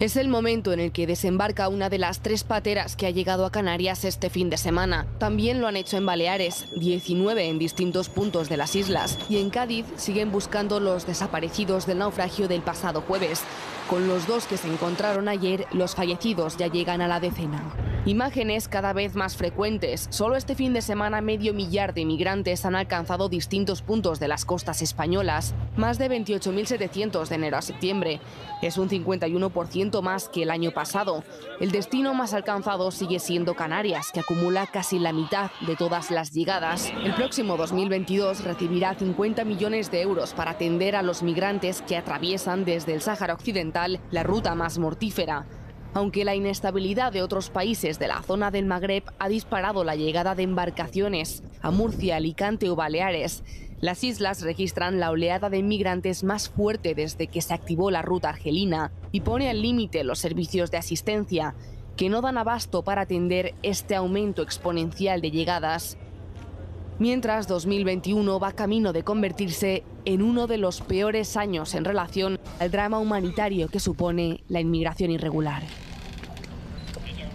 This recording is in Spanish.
Es el momento en el que desembarca una de las tres pateras que ha llegado a Canarias este fin de semana. También lo han hecho en Baleares, 19 en distintos puntos de las islas. Y en Cádiz siguen buscando los desaparecidos del naufragio del pasado jueves. Con los dos que se encontraron ayer, los fallecidos ya llegan a la decena. Imágenes cada vez más frecuentes. Solo este fin de semana medio millar de inmigrantes han alcanzado distintos puntos de las costas españolas, más de 28.700 de enero a septiembre. Es un 51% más que el año pasado. El destino más alcanzado sigue siendo Canarias, que acumula casi la mitad de todas las llegadas. El próximo 2022 recibirá 50 millones de euros para atender a los migrantes que atraviesan desde el Sáhara Occidental la ruta más mortífera aunque la inestabilidad de otros países de la zona del Magreb ha disparado la llegada de embarcaciones a Murcia, Alicante o Baleares. Las islas registran la oleada de inmigrantes más fuerte desde que se activó la ruta argelina y pone al límite los servicios de asistencia, que no dan abasto para atender este aumento exponencial de llegadas. Mientras 2021 va camino de convertirse en uno de los peores años en relación al drama humanitario que supone la inmigración irregular.